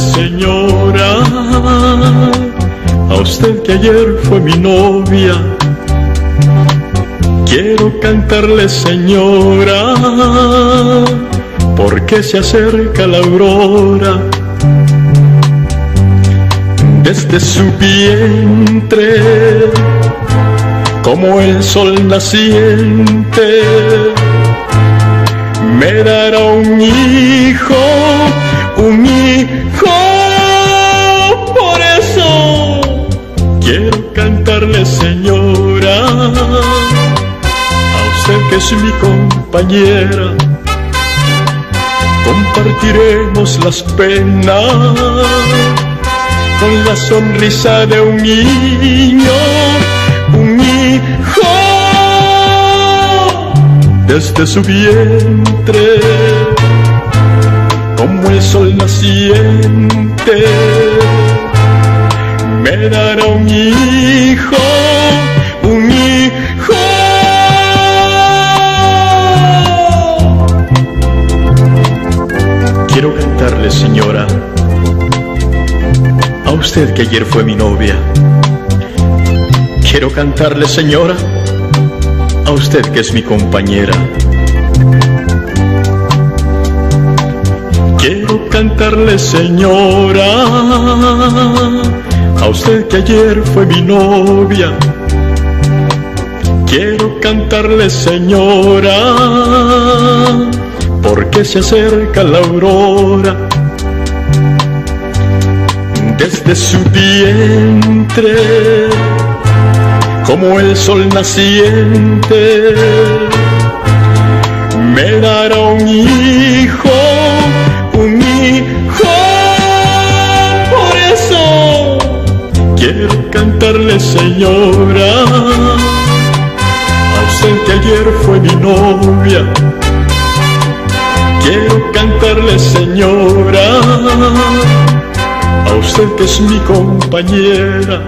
señora, a usted que ayer fue mi novia. Quiero cantarle, señora, porque se acerca la aurora. Desde su vientre, como el sol naciente, me dará un hijo es mi compañera. Compartiremos las penas con la sonrisa de un niño, un hijo desde su vientre, como el sol naciente, me dará un hijo, usted que ayer fue mi novia. Quiero cantarle, señora, a usted que es mi compañera. Quiero cantarle, señora, a usted que ayer fue mi novia. Quiero cantarle, señora, porque se acerca la aurora. Desde su vientre como el sol naciente, me dará un hijo, un hijo. Por eso quiero cantarle, señora, a usted que ayer fue mi novia. Quiero cantarle, señora, usted que es mi compañera